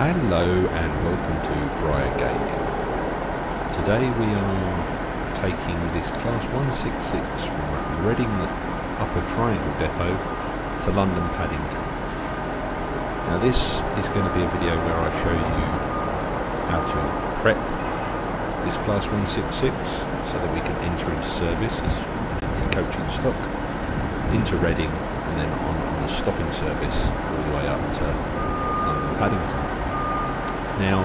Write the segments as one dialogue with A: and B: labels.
A: Hello and welcome to Bryer Gaming. Today we are taking this Class 166 from Reading Upper Triangle Depot to London Paddington. Now this is going to be a video where I show you how to prep this Class 166 so that we can enter into service empty coaching stock into Reading and then on, on a stopping service all the way up to London Paddington. Now,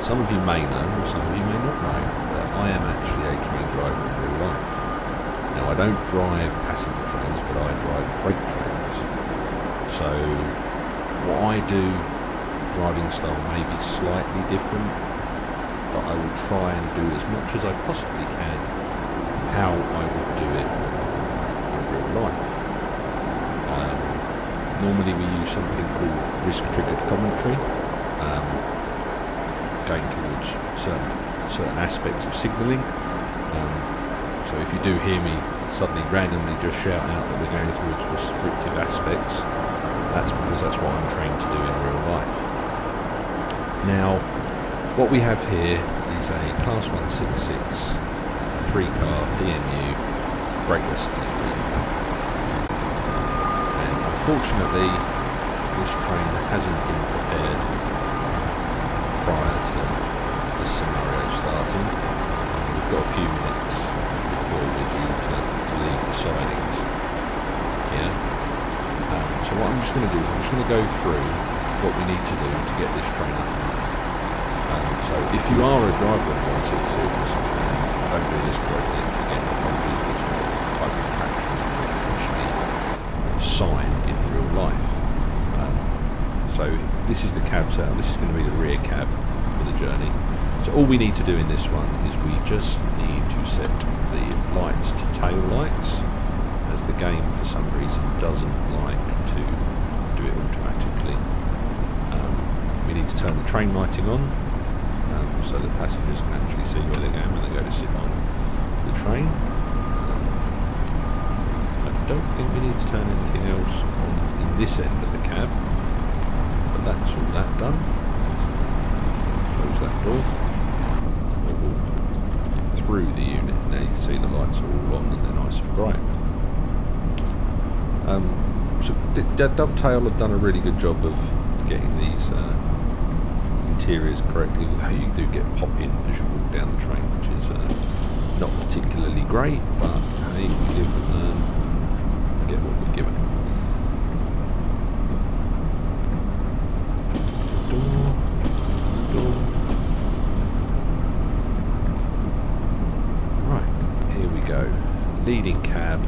A: some of you may know, or some of you may not know, that I am actually a train driver in real life. Now, I don't drive passenger trains, but I drive freight trains. So, what I do, driving style may be slightly different, but I will try and do as much as I possibly can how I would do it in real life. Um, normally we use something called risk-triggered commentary, going towards certain certain aspects of signalling. Um, so if you do hear me suddenly randomly just shout out that we're going towards restrictive aspects, that's because that's what I'm trained to do in real life. Now, what we have here is a Class 166 uh, three-car DMU brakeless and unfortunately this train hasn't been prepared to this scenario starting. We've got a few minutes before we're due to, to leave the sidings here. Um, so what I'm just going to do is I'm just going to go through what we need to do to get this train up um, so if you are a driver of 166, and I don't do this correctly, again, apologies, it's not the type of traction that actually sign in real life. Um, so this is the cab setup, this is going to be the rear cab journey. So all we need to do in this one is we just need to set the lights to tail lights, as the game for some reason doesn't like to do it automatically. Um, we need to turn the train lighting on, um, so the passengers can actually see where they're going when they go to sit on the train. Um, I don't think we need to turn anything else on in this end of the cab, but that's all that done. That door. We'll walk through the unit. Now you can see the lights are all on and they're nice and bright. Um, so D Dovetail have done a really good job of getting these uh, interiors correctly, although you do get pop in as you walk down the train, which is uh, not particularly great, but hey, we live and learn, get what we're given. Door, door. Right, here we go. Leading cab.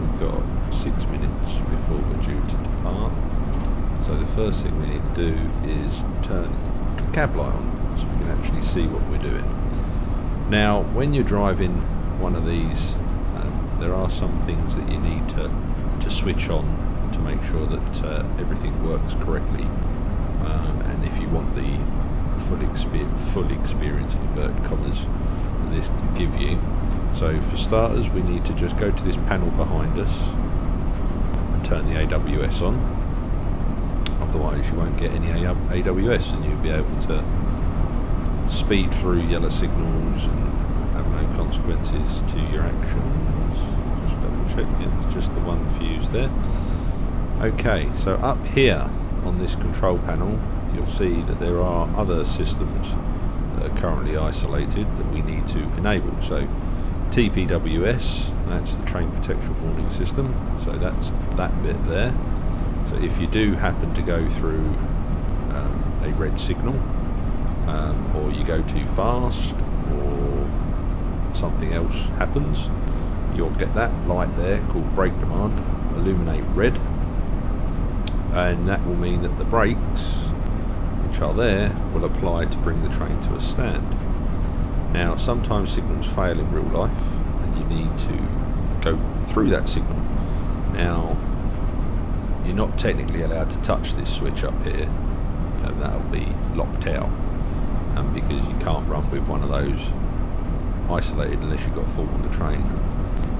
A: We've got six minutes before we're due to depart. So the first thing we need to do is turn the cab light on so we can actually see what we're doing. Now when you're driving one of these um, there are some things that you need to, to switch on to make sure that uh, everything works correctly um, and if you want the full, exper full experience in inverted commas that this can give you. So for starters we need to just go to this panel behind us and turn the AWS on otherwise you won't get any AWS and you'll be able to speed through yellow signals and have no consequences to your actions. Just double check, yeah, just the one fuse there. Okay, so up here on this control panel you'll see that there are other systems that are currently isolated that we need to enable. So TPWS, that's the train protection warning system, so that's that bit there. If you do happen to go through um, a red signal, um, or you go too fast, or something else happens, you'll get that light there called brake demand illuminate red, and that will mean that the brakes, which are there, will apply to bring the train to a stand. Now, sometimes signals fail in real life, and you need to go through that signal. Now, you're not technically allowed to touch this switch up here. And that'll be locked out um, because you can't run with one of those isolated unless you've got full on the train.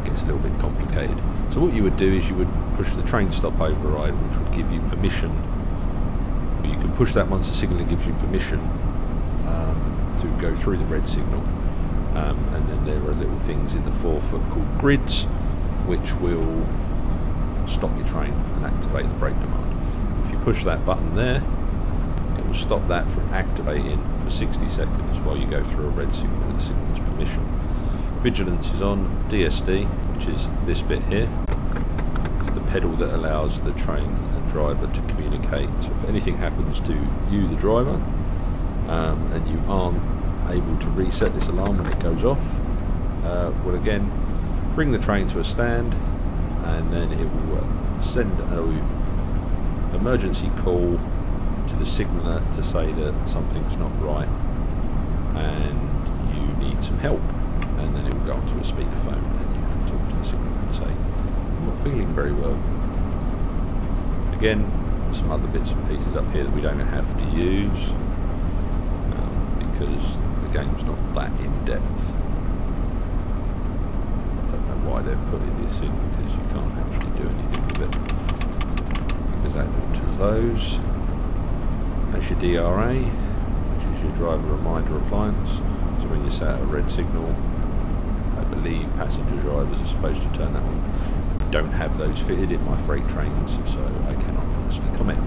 A: It gets a little bit complicated. So what you would do is you would push the train stop override which would give you permission. You can push that once the signal gives you permission um, to go through the red signal. Um, and then there are little things in the forefoot called grids, which will stop your train and activate the brake demand. If you push that button there, it will stop that from activating for 60 seconds while you go through a red signal with the signal's permission. Vigilance is on DSD, which is this bit here. It's the pedal that allows the train and the driver to communicate. So if anything happens to you, the driver, um, and you aren't able to reset this alarm when it goes off, uh, will again bring the train to a stand and then it will send an emergency call to the signaller to say that something's not right and you need some help. And then it will go onto a speakerphone and you can talk to the signaller and say I'm not feeling very well. Again some other bits and pieces up here that we don't have to use um, because the game's not that in depth why they've put this in because you can't actually do anything with it because that alters those that's your DRA, which is your driver reminder appliance. So when you set a red signal, I believe passenger drivers are supposed to turn that on. I don't have those fitted in my freight trains, so I cannot honestly comment.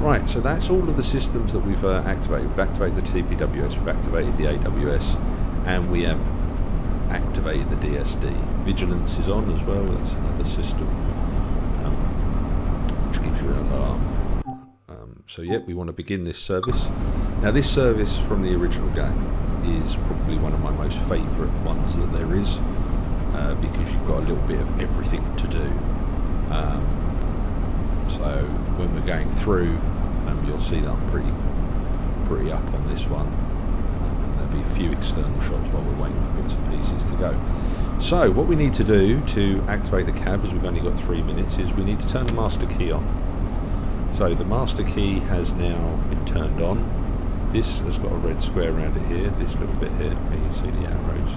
A: Right, so that's all of the systems that we've uh, activated. We've activated the TPWS, we've activated the AWS, and we have activated the DSD. Vigilance is on as well, that's another system, um, which gives you an alarm so yep, we want to begin this service. Now this service from the original game is probably one of my most favourite ones that there is uh, because you've got a little bit of everything to do. Um, so when we're going through, um, you'll see that I'm pretty pretty up on this one. Um, and there'll be a few external shots while we're waiting bits and pieces to go. So what we need to do to activate the cab, as we've only got three minutes, is we need to turn the master key on. So the master key has now been turned on. This has got a red square around it here, this little bit here, you can see the arrows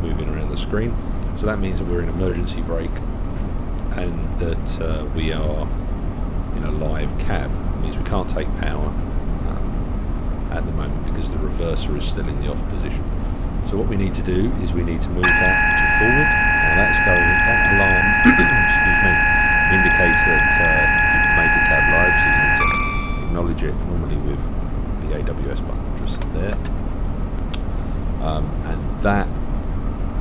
A: moving around the screen. So that means that we're in emergency brake and that uh, we are in a live cab. It means we can't take power um, at the moment because the reverser is still in the off position. So what we need to do is we need to move that to forward. Now that's going, that alarm, excuse me, indicates that uh, you've made the cab live, so you need to acknowledge it normally with the AWS button just there. Um, and that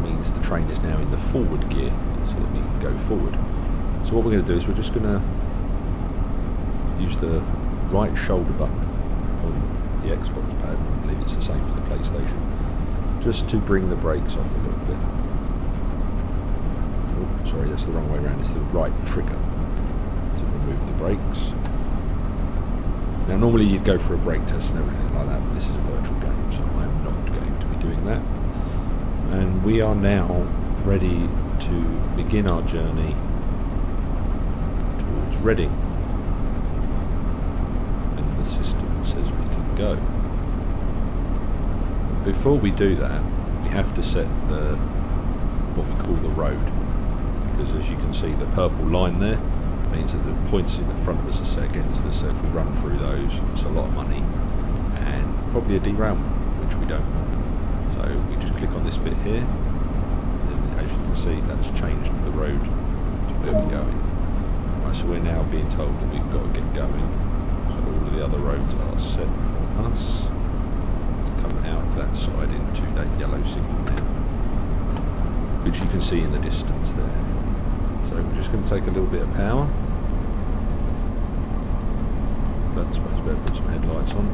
A: means the train is now in the forward gear, so that we can go forward. So what we're going to do is we're just going to use the right shoulder button on the Xbox pad, I believe it's the same for the PlayStation, just to bring the brakes off a little bit. Oh, sorry, that's the wrong way around, it's the right trigger to remove the brakes. Now normally you'd go for a brake test and everything like that, but this is a virtual game, so I'm not going to be doing that. And we are now ready to begin our journey towards Reading. And the system says we can go. Before we do that, we have to set the what we call the road. Because as you can see, the purple line there means that the points in the front of us are set against us, so if we run through those, it's a lot of money, and probably a derailment, which we don't want. So we just click on this bit here, and as you can see, that's changed the road to where we're going. Right, so we're now being told that we've got to get going, so all of the other roads are set for us out of that side into that yellow signal now, which you can see in the distance there. So we're just going to take a little bit of power. But I suppose better put some headlights on.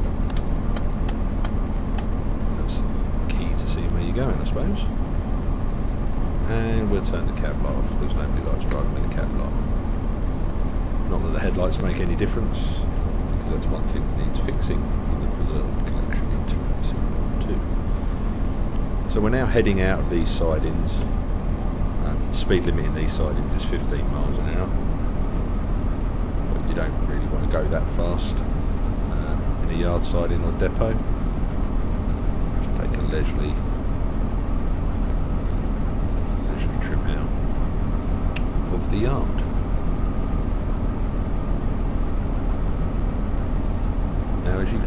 A: That's key to seeing where you're going, I suppose. And we'll turn the cab light off. There's nobody likes driving with the cab light Not that the headlights make any difference, because that's one thing that needs fixing in the preserved collection into Simulator 2. So we're now heading out of these sidings speed limit in these sidings is 15 miles an hour. But you don't really want to go that fast uh, in a yard siding or depot. Just take a leisurely, leisurely trip out of the yard.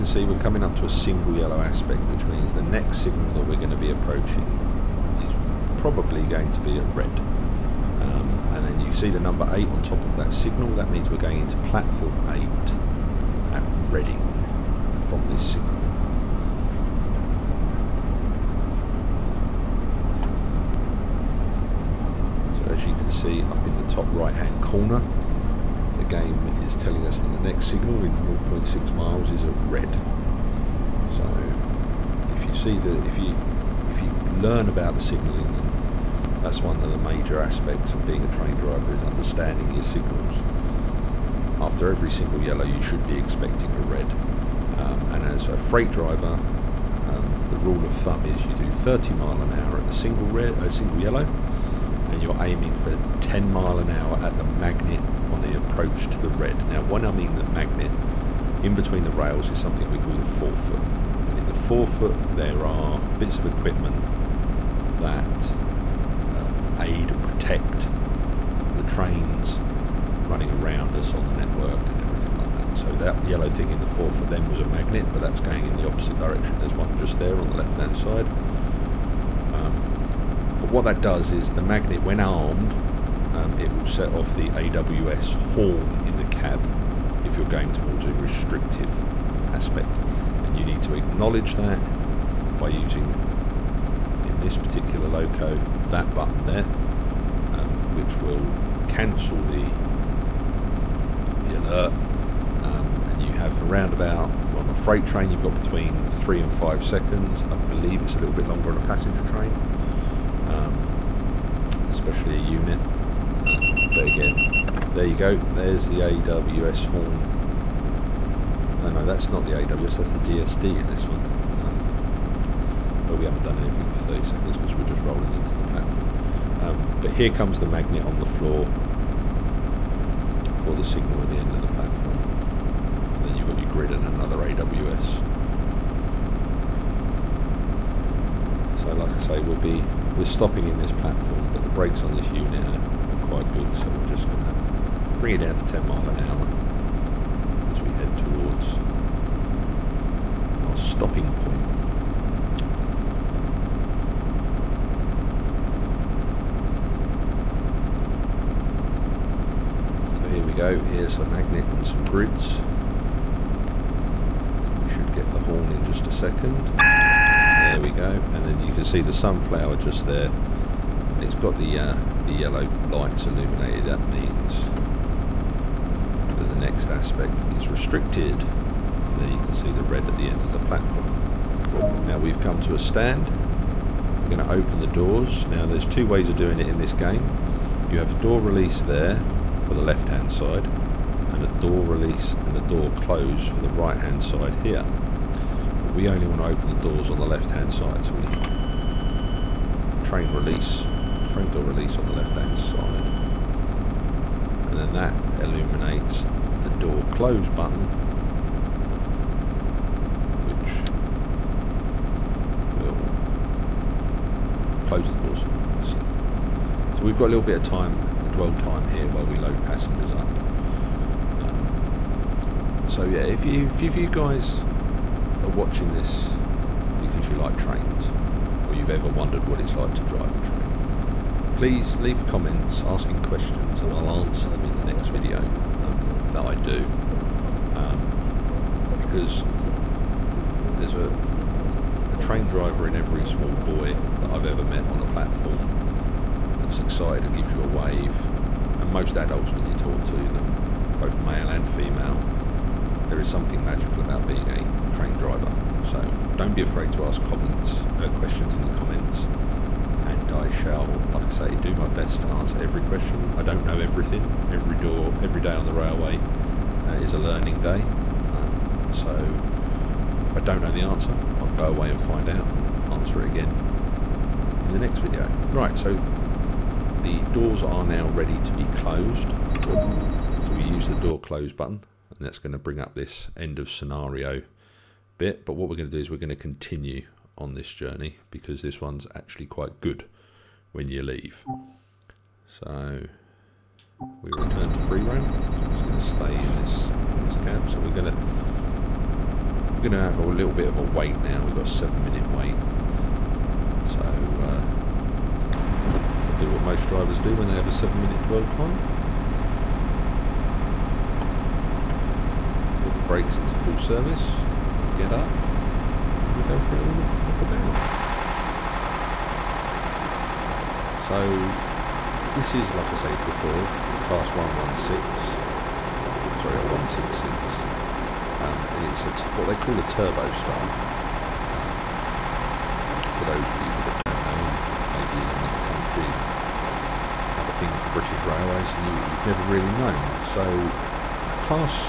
A: See, we're coming up to a single yellow aspect, which means the next signal that we're going to be approaching is probably going to be at red. Um, and then you see the number 8 on top of that signal, that means we're going into platform 8 at Reading from this signal. So as you can see up in the top right hand corner, game is telling us that the next signal in 0.6 miles is at red. So if you see the if you if you learn about the signalling that's one of the major aspects of being a train driver is understanding your signals. After every single yellow you should be expecting a red. Um, and as a freight driver, um, the rule of thumb is you do 30 mile an hour at the single red, a single yellow, and you're aiming for 10 mile an hour at the magnet the approach to the red. Now, when I mean the magnet, in between the rails is something we call the forefoot. And in the forefoot, there are bits of equipment that uh, aid and protect the trains running around us on the network and everything like that. So that yellow thing in the forefoot then was a magnet, but that's going in the opposite direction. There's one just there on the left-hand side. Um, but what that does is the magnet, when armed, um, it will set off the AWS horn in the cab if you're going towards a restrictive aspect. And you need to acknowledge that by using, in this particular loco, that button there, um, which will cancel the, the alert. Um, and you have around about, well, on a freight train, you've got between three and five seconds. I believe it's a little bit longer on a passenger train, um, especially a unit. But again, there you go. There's the AWS horn. Oh no, that's not the AWS. That's the DSD in this one. Um, but we haven't done anything for 30 seconds because we're just rolling into the platform. Um, but here comes the magnet on the floor for the signal at the end of the platform. And then you've got your grid and another AWS. So like I say, we'll be we're stopping in this platform, but the brakes on this unit are quite good, so we're just going to bring it down to 10 mile an hour as we head towards our stopping point. So here we go, here's a magnet and some grids. We should get the horn in just a second. There we go, and then you can see the sunflower just there. And it's got the uh, the yellow lights illuminated, that means that the next aspect is restricted. There you can see the red at the end of the platform. Now we've come to a stand. We're going to open the doors. Now there's two ways of doing it in this game. You have a door release there for the left hand side and a door release and a door close for the right hand side here. But we only want to open the doors on the left hand side so we train release door release on the left hand side. And then that illuminates the door close button which will close the doors so we've got a little bit of time dwell time here while we load passengers up. Um, so yeah if you if you, guys are watching this because you like trains or you've ever wondered what it's like to drive please leave comments asking questions and I'll answer them in the next video um, that I do. Um, because there's a, a, train driver in every small boy that I've ever met on a platform that's excited and gives you a wave. And most adults when you talk to them both male and female there is something magical about being a train driver. So don't be afraid to ask comments uh, questions in the comments and I shall, I say, do my best to answer every question. I don't know everything. Every door, every day on the railway uh, is a learning day. Um, so if I don't know the answer, I'll go away and find out and answer it again in the next video. Right, so the doors are now ready to be closed. So we use the door close button and that's going to bring up this end of scenario bit. But what we're going to do is we're going to continue on this journey because this one's actually quite good when you leave. So we return to free. I'm just going to stay in this, in this cab. So we're going to we're going to have a little bit of a wait now. We've got a seven minute wait. So, uh, do what most drivers do when they have a seven minute dwell time. Put the brakes into full service, get up, we go for a little look about. So, this is, like I said before, class 116, sorry, a 166, um, and it's what they call a turbo star. Um, for those people that don't know, maybe in another country, have a thing for British Railways, and you, you've never really known. So, class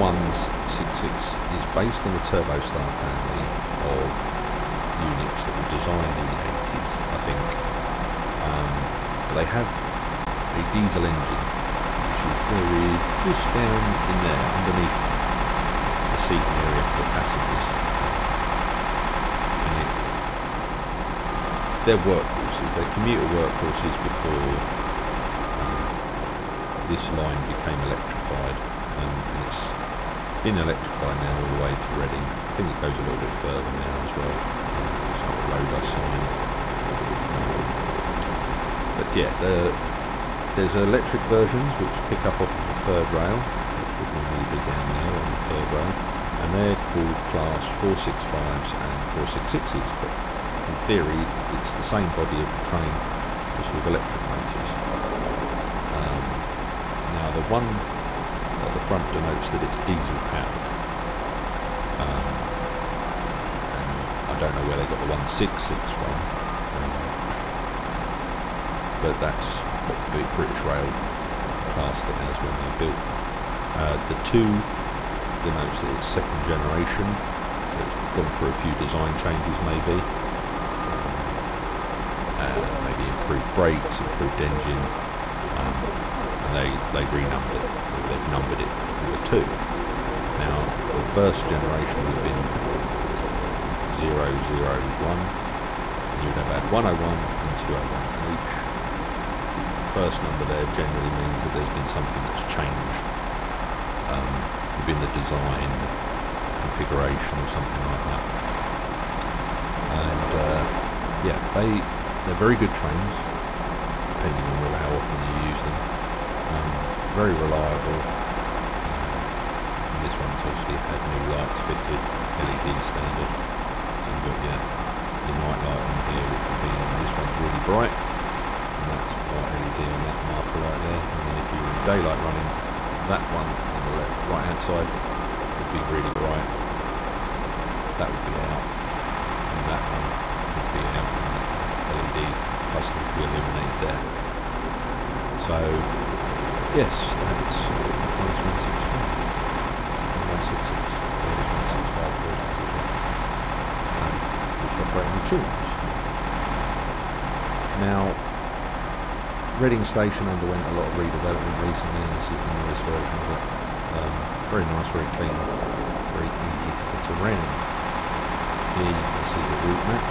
A: 166 is based on the Turbostar family of units that were designed in the 80s, I think. Um, but they have a diesel engine, which is buried just down in there, underneath the seating area for the passengers. And it, they're workhorses, they're commuter workhorses before um, this line became electrified. And it's been electrified now all the way to Reading. I think it goes a little bit further now as well. It's not a road I sign. The, there's electric versions which pick up off of the third rail, which would normally be down there on the third rail, and they're called class 465s and 466s, but in theory it's the same body of the train, just with electric motors. Um, now the one at the front denotes that it's diesel powered. Um, and I don't know where they got the 166 from. But that's what the British Rail classed it as when they built. Uh, the two denotes that it's second generation. It's gone through a few design changes, maybe. Uh, maybe improved brakes, improved engine, um, and they they renumbered it. They've numbered it with a two. Now the first generation would have been 001. You'd have had 101 and 201 each first number there generally means that there's been something that's changed um, within the design configuration or something like that. And uh, yeah, they they're very good trains, depending on how often you use them. Um, very reliable. This one's obviously had new lights fitted, LED standard. So you've got your, your night light on here, which will be on. This one's really bright and that's white LED on that marker right there. And then if you were in daylight running, that one on the left, right hand side would be really bright. That would be out, and that one would be out. LED plus would be illuminated there. So yes, that's class 165. 166. There is 165 versions as well. Um, which operate on tunes. Now, Reading Station underwent a lot of redevelopment recently, and this is the newest version of it. Um, very nice, very clean, very easy to get around. Here you can see the route map.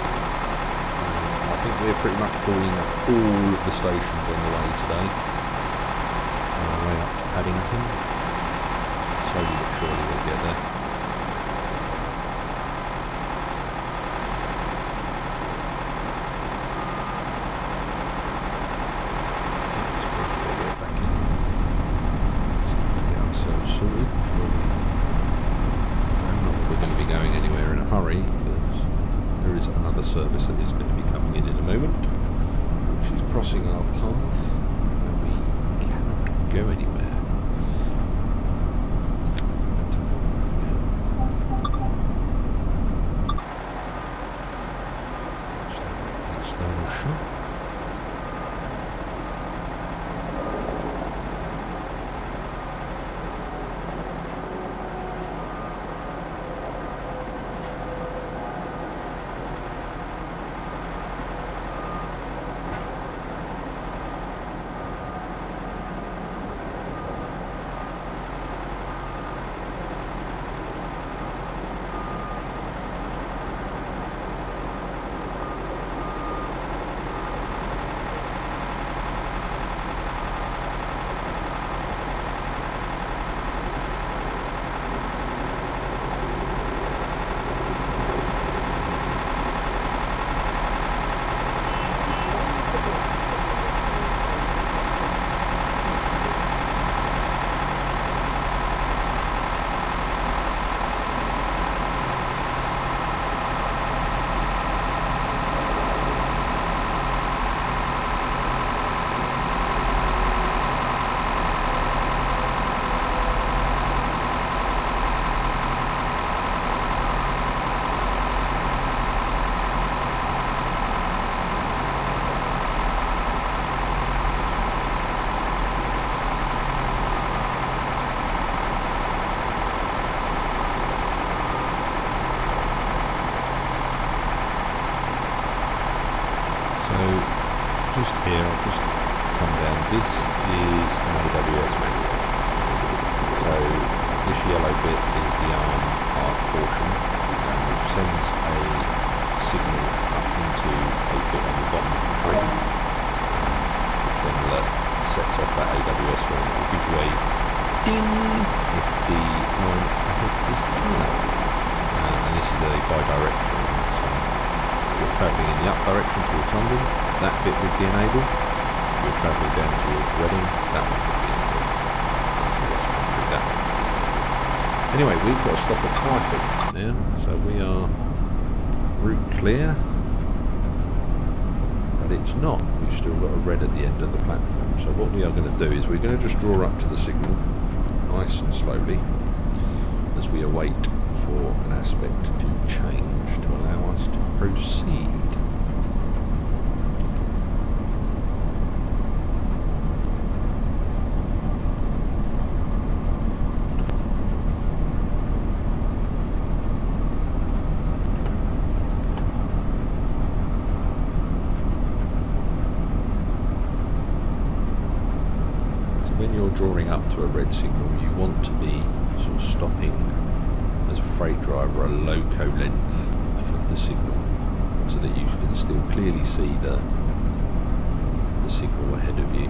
A: Um, I think we're pretty much calling up all of the stations on the way today. On our way up to Paddington. just here, I'll just come down. This is an AWS manual. So this yellow bit is the arm part portion, um, which sends a signal up into a bit on the bottom of the tree, um, which then sets off that AWS horn. It gives you a ding if the horn ahead is clear. Uh, and this is a bi-directional, so if you're travelling in the up direction towards London, that bit would be enabled. If you're travelling down towards Reading, that one would be enabled. Country, that would be enabled. Anyway, we've got to stop at Twyford now, so we are route clear But it's not. We've still got a red at the end of the platform. So what we are going to do is we're going to just draw up to the signal nice and slowly as we await for an aspect to change to allow us to proceed. to a red signal, you want to be sort of stopping as a freight driver a loco length off of the signal so that you can clearly see the the signal ahead of you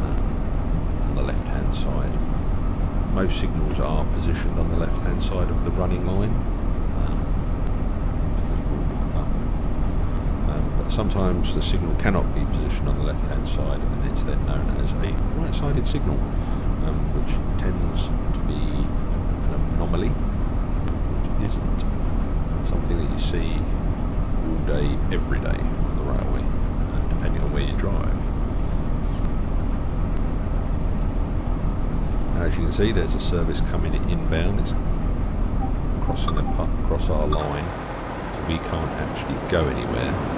A: uh, on the left hand side. Most signals are positioned on the left hand side of the running line sometimes the signal cannot be positioned on the left hand side and it's then known as a right sided signal um, which tends to be an anomaly which isn't something that you see all day every day on the railway uh, depending on where you drive now, as you can see there's a service coming inbound. It's crossing the, across our line. So we can't actually go anywhere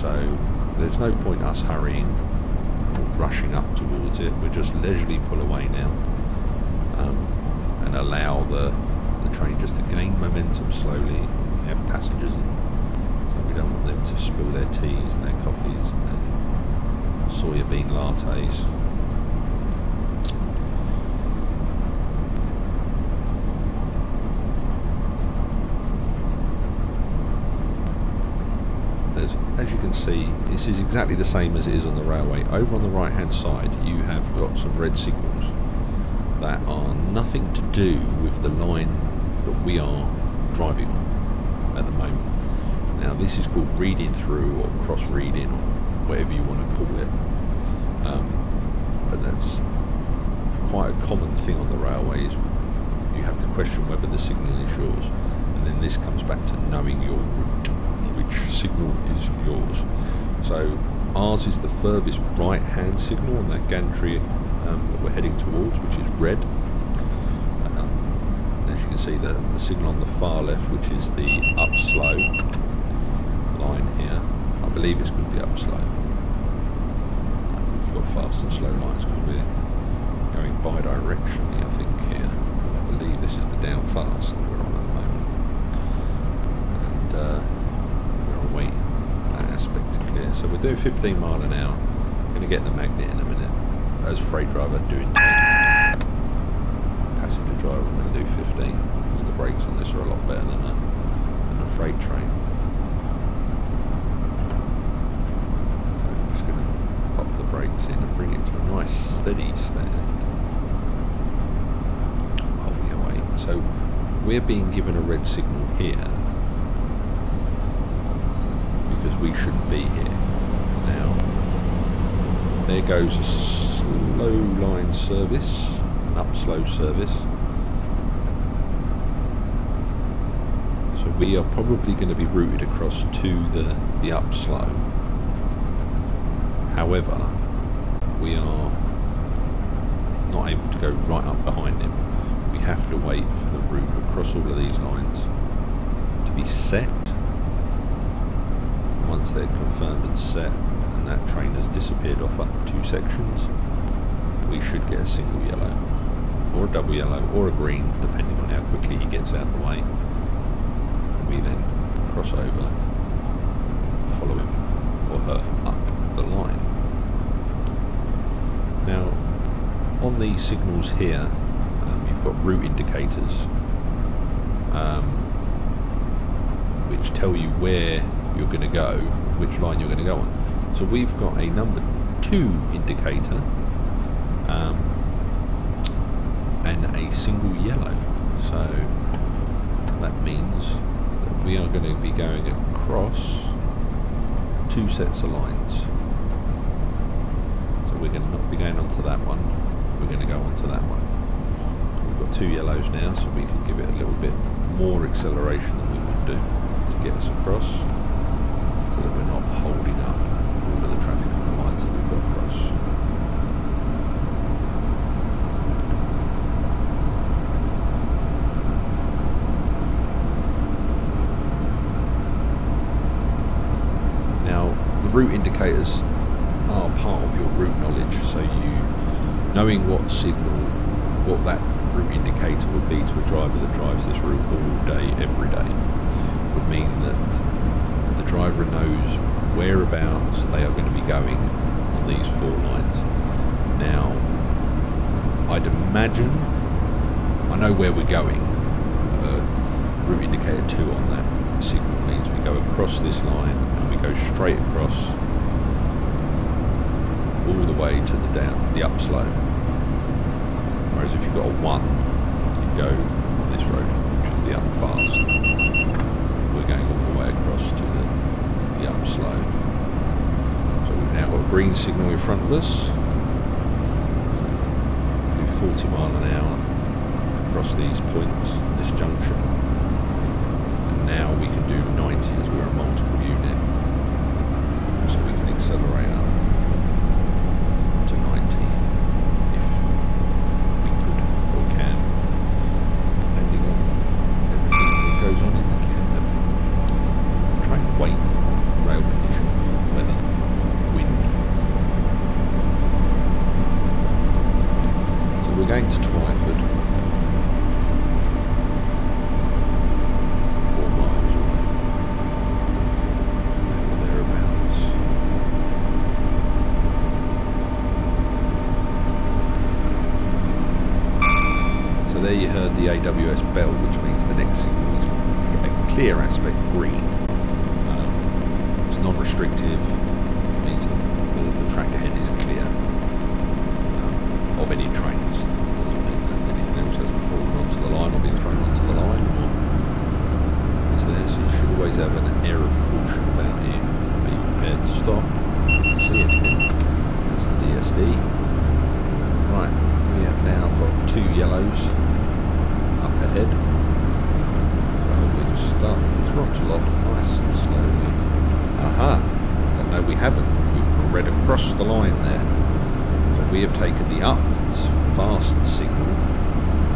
A: So there's no point us hurrying or rushing up towards it. We'll just leisurely pull away now um, and allow the, the train just to gain momentum slowly. Have passengers in, so we don't want them to spill their teas and their coffees and their soya bean lattes. as you can see, this is exactly the same as it is on the railway. Over on the right hand side, you have got some red signals that are nothing to do with the line that we are driving on at the moment. Now, this is called reading through or cross reading or whatever you want to call it. Um, but that's quite a common thing on the railways. You have to question whether the signal is yours, and then this comes back to knowing your route signal is yours. So ours is the furthest right hand signal on that gantry um, that we're heading towards, which is red. Um, as you can see, the, the signal on the far left, which is the up slow line here, I believe it's called the up slow. You've got fast and slow lines because we're going bi-directionally, I think, here. I believe this is the down fast that we're on at the moment. And uh, so we're doing 15 mile an hour. I'm going to get the magnet in a minute. As freight driver doing 10. Passenger driver, I'm going to do 15 because the brakes on this are a lot better than a, than a freight train. Just going to pop the brakes in and bring it to a nice steady stand. While we await. So we're being given a red signal here because we shouldn't be here. There goes a slow line service, an up slow service. So we are probably going to be routed across to the, the up slow. However, we are not able to go right up behind him. We have to wait for the route across all of these lines to be set once they're confirmed and set that train has disappeared off up two sections, we should get a single yellow or a double yellow or a green depending on how quickly he gets out of the way. We then cross over, follow him or her up the line. Now on these signals here um, you've got route indicators um, which tell you where you're going to go, which line you're going to go on. So we've got a number two indicator um, and a single yellow. So that means that we are going to be going across two sets of lines. So we're going to not be going onto that one, we're going to go onto that one. We've got two yellows now, so we can give it a little bit more acceleration than we would do to get us across, so that we're not holding up all of the traffic on the lines that we've got across. Now, the route indicators are part of your route knowledge, so you knowing what signal, what that route indicator would be to a driver that drives this route all day, every day, would mean that the driver knows whereabouts they are going to be going on these four lines. Now, I'd imagine, I know where we're going, uh, route indicator 2 on that signal means we go across this line and we go straight across all the way to the down, the up slow. Whereas if you've got a 1, you go on this road, which is the up fast. We're going all the way across to the, the up slow. So we've now got a green signal in front of us. Do 40 mile an hour across these points, this junction. And now we can do 90 as we're a multiple unit. So we can accelerate up to 90 if we could or can, depending on everything that goes on in the cab. Train weight, rail condition, weather, wind. So we're going to Twyford. Four miles away. There or thereabouts. So there you heard the AWS bell, which means the next signal is a clear aspect green. Um, it's non-restrictive. It means that the, the track ahead is clear um, of any trains. Doesn't mean that anything else hasn't fallen onto the line or been thrown onto the line or is there. So you should always have an air of caution about you. Be prepared to stop. If you see anything. That's the DSD. Right, we have now got two yellows up ahead. So we just start to throttle off nice and slowly. Aha! But no, we haven't. We've read across the line there. So we have taken the up fast signal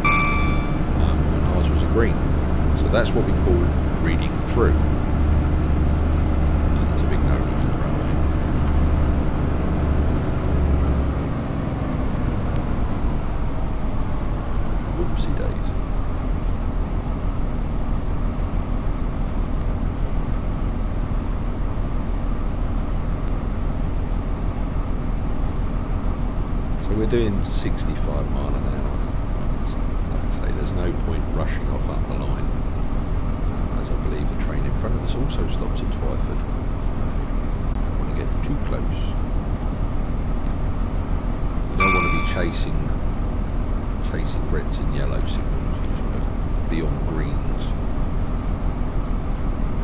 A: um, when ours was a green. So that's what we call reading through. And that's a big no-no in the railway. Whoopsie daisy. So we're doing 65 mile an hour. There's- Like I say, there's no point rushing off up the line. Um, as I believe the train in front of us also stops at Twyford. Uh, don't want to get too close. You don't want to be chasing chasing reds and yellow signals. You just want to be on greens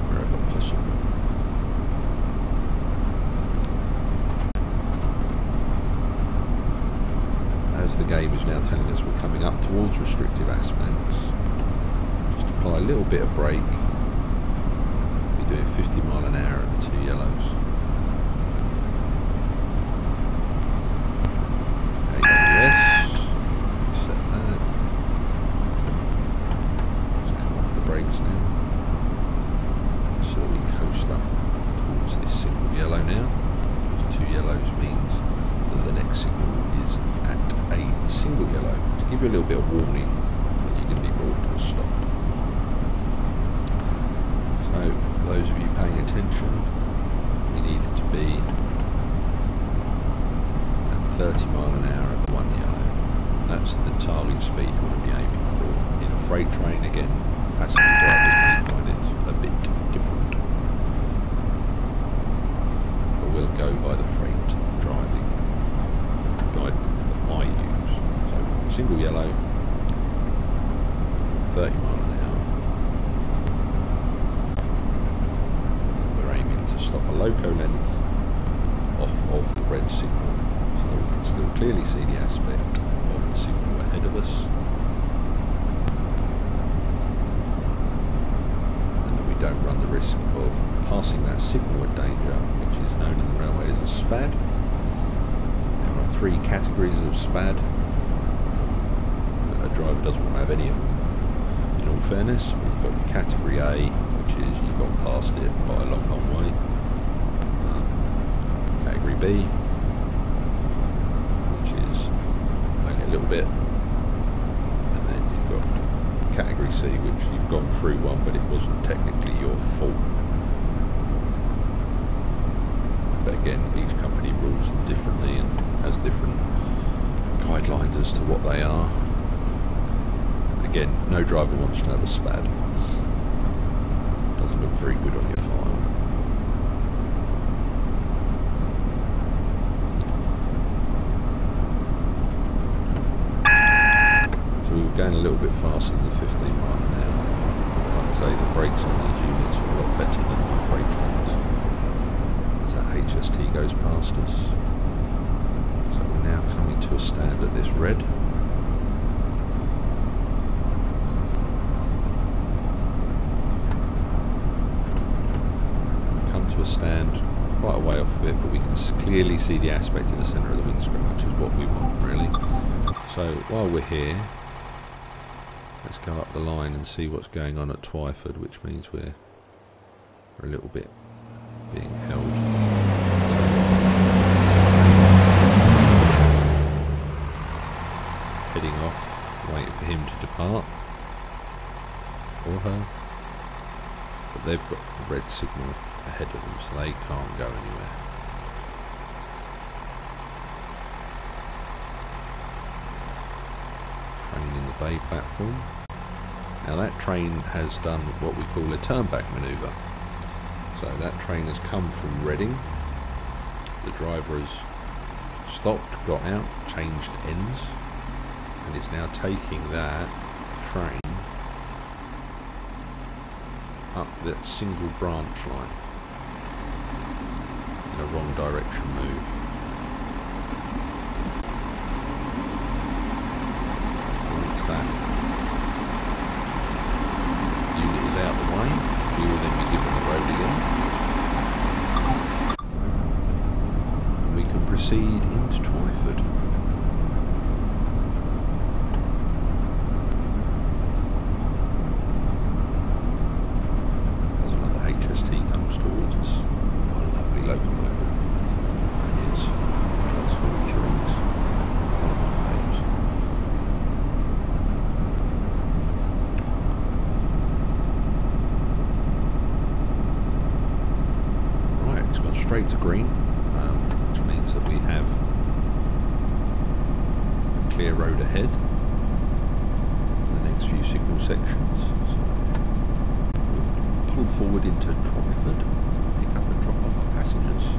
A: wherever possible. As the game is now telling us we're coming up towards restrictive aspects, just apply a little bit of brake. Be doing 50 mile an hour at the two yellows. AWS. Set that. Let's come off the brakes now. So that we coast up towards this signal. give you a little bit of warning that you're going to be brought to a stop. So, for those of you paying attention, we needed to be at 30 mile an hour at the one yellow. That's the target speed you want to be aiming for. In a freight train, again, passenger drivers may find it a bit different. But we'll go by the freight driving guidebook that I use. So single yellow, 30 mile an hour. And we're aiming to stop a loco length off of the red signal so that we can still clearly see the aspect of the signal ahead of us. And that we don't run the risk of passing that signal at danger, which is known in the railway as a SPAD. There are three categories of SPAD. Um, a driver doesn't want to have any of them, in all fairness, but you've got your category A, which is you've gone past it by a long, long way. Um, category B, which is only a little bit. And then you've got category C, which you've gone through one, but it wasn't technically your fault. Each company rules them differently and has different guidelines as to what they are. Again, no driver wants to have a SPAD. Doesn't look very good on your file. So we were going a little bit faster than the 15 mile an hour. Like I say, the brakes on these units are a lot better than my freight trains. As that HST goes past us. So we're now coming to a stand at this red. We come to a stand quite a way off of it, but we can clearly see the aspect in the centre of the windscreen, which is what we want, really. So while we're here, let's go up the line and see what's going on at Twyford, which means we're a little bit being held. Heading off, waiting for him to depart, or her. But they've got the red signal ahead of them, so they can't go anywhere. train in the bay platform. Now that train has done what we call a turnback manoeuvre. So that train has come from Reading. The driver has stopped, got out, changed ends, and is now taking that train up that single branch line in a wrong direction move. Once that unit is out of the way, we will then be given the road again. We can proceed into Twyford. As another HST comes towards us. What a lovely locomotive. That is Class 4 Curings. One of my faves. Right, it's gone straight to green, um, which means that we have a clear road ahead for the next few signal sections. So we'll pull forward into Twyford, pick up and drop off our passengers.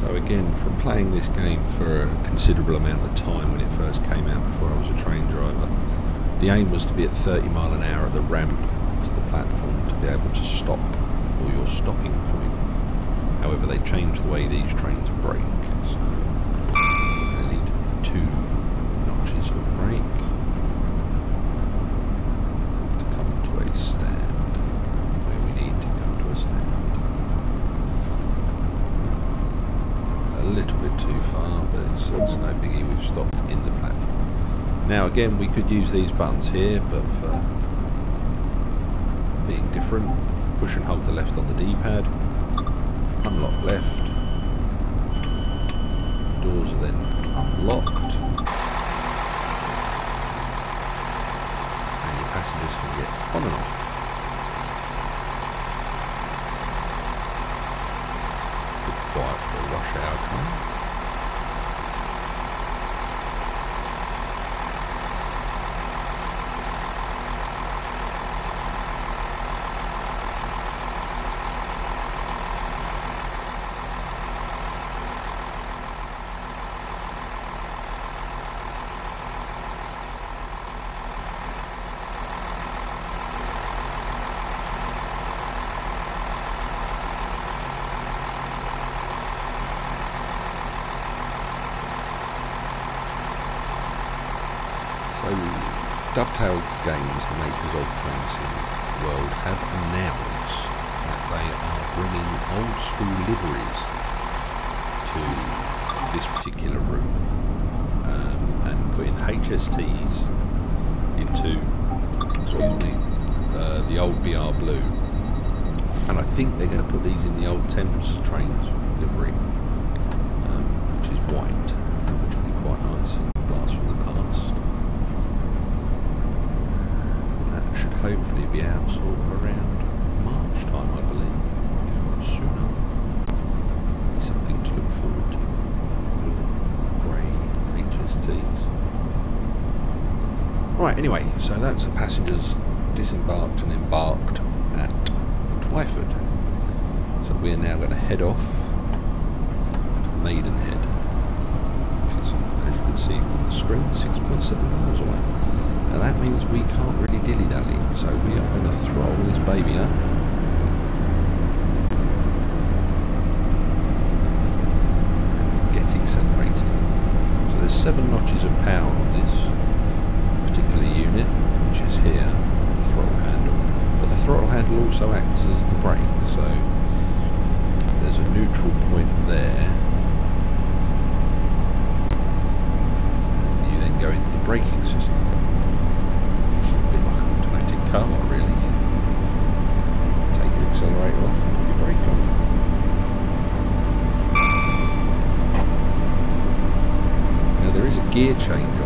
A: So again, from playing this game for a considerable amount of time when it first came out before I was a train driver, The aim was to be at 30 mile an hour at the ramp to the platform to be able to stop for your stopping point. However, they changed the way these trains brake, so we're going to need two notches of brake to come to a stand where we need to come to a stand. A little bit too far, but it's, it's no biggie. We've stopped in the platform. Now again, we could use these buttons here, but for being different, push and hold the left on the D-pad, unlock left, doors are then unlocked, and your passengers can get on and off. Bit quiet for a rush hour train. So, Dovetail Games, the makers of Train Sim World, have announced that they are bringing old school liveries to this particular route um, and putting HSTs into, excuse me, uh, the old BR Blue. And I think they're going to put these in the old Thames trains livery, um, which is white, uh, which will be quite nice. Blast from the past. And that should hopefully be out sort of around March time, I believe, if not sooner. Be something to look forward to. Blue and grey HSTs. Right, anyway, so that's the passengers disembarked and embarked at Twyford. So we're now going to head off to Maidenhead, which is, as you can see from the screen, 6.7 miles away. Now that means we can't really dilly-dally, so we are going to throttle this baby up. and Get. So there's seven notches of power on this particular unit, here, the throttle handle. But the throttle handle also acts as the brake, so there's a neutral point there. And you then go into the braking system. It's a bit like an automatic car, really. You take your accelerator off and put your brake on. Now there is a gear change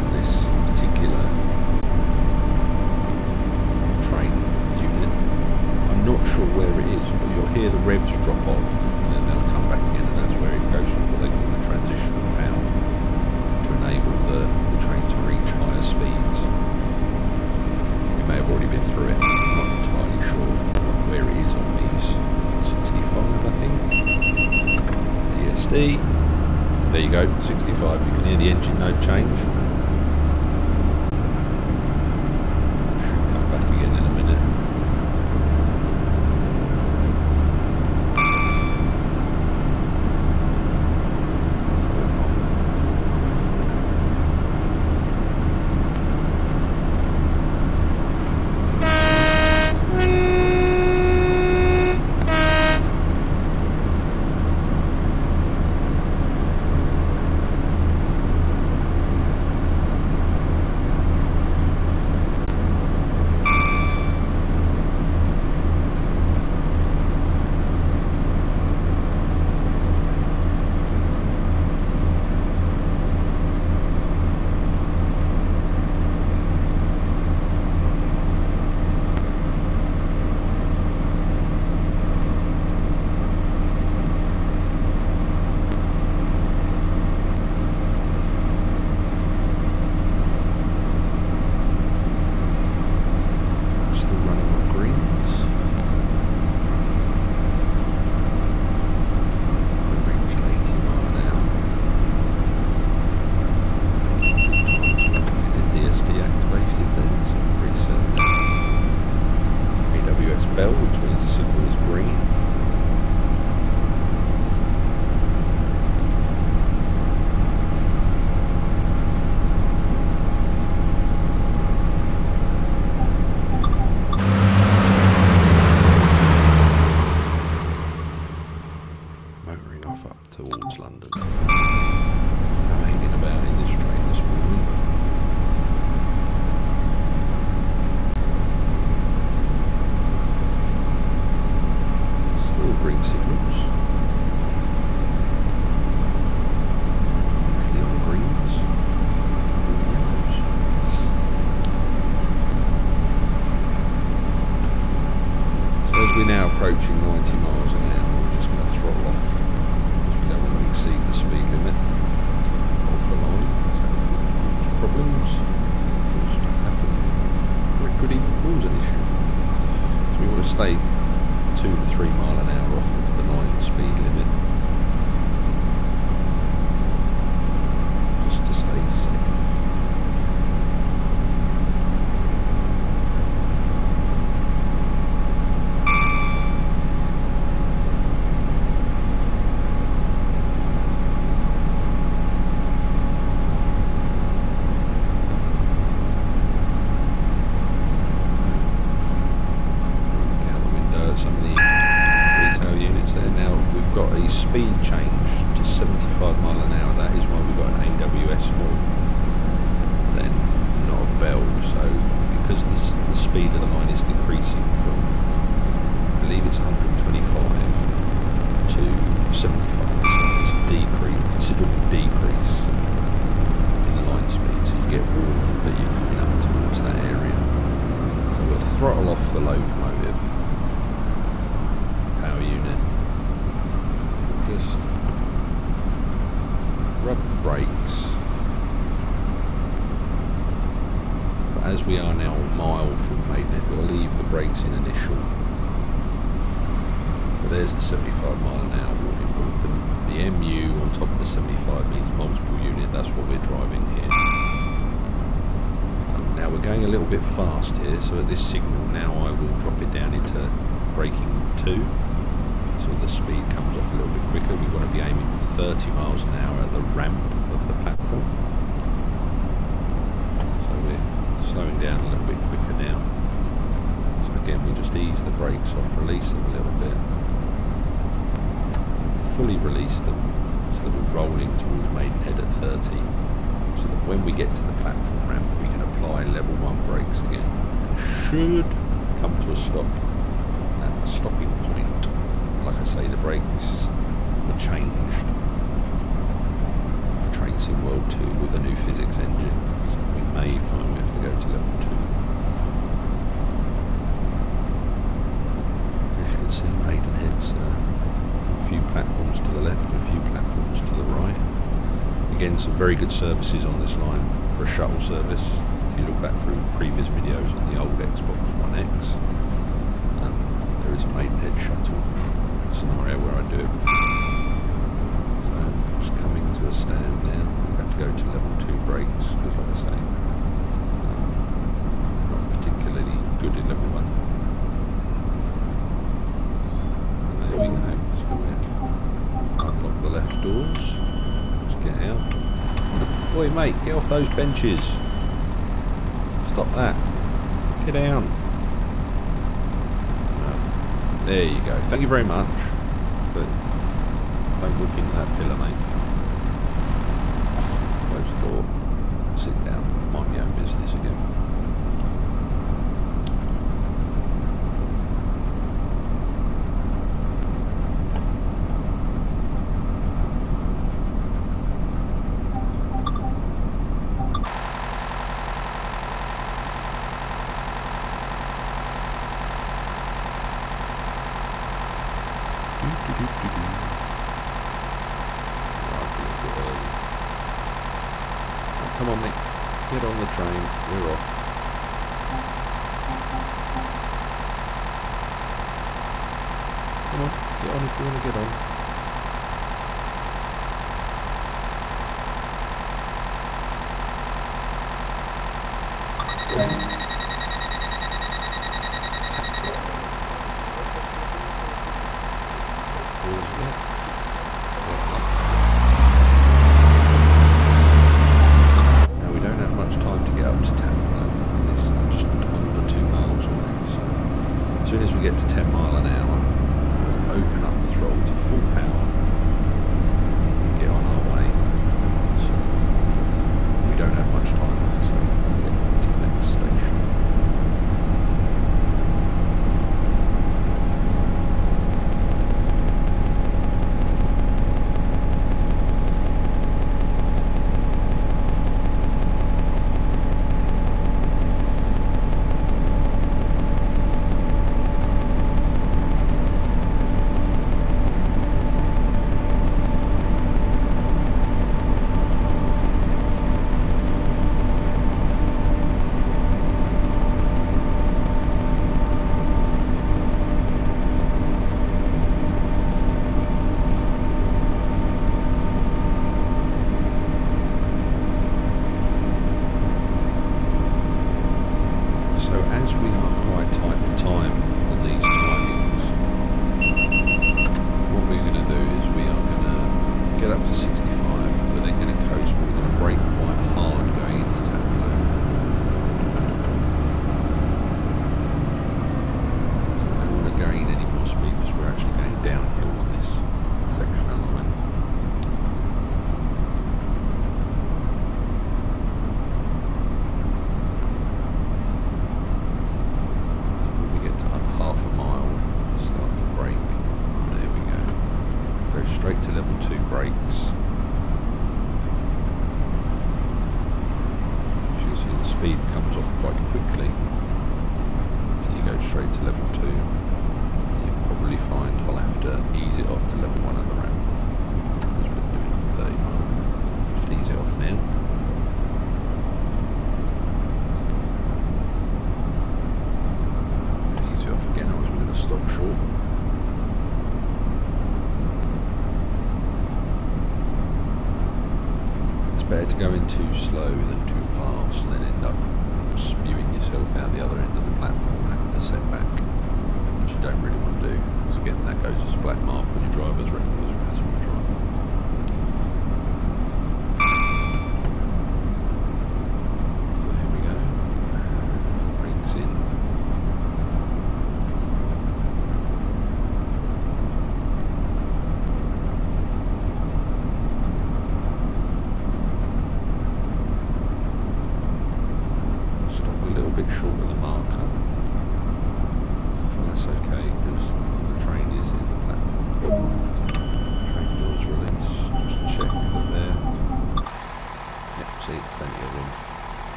A: up towards London. platforms to the left and a few platforms to the right. Again, some very good services on this line for a shuttle service. If you look back through previous videos on the old Xbox One X, um, there is a Maidenhead shuttle scenario where I do it before. So, just coming to a stand now. I've got to go to level 2 brakes, because like I say, I'm not particularly good in level 1 doors. Let's get out. Oi mate, get off those benches. Stop that. Get down. There you go. Thank you very much. But don't look into that pillar, mate. Close the door. Sit down. Mind your own business again.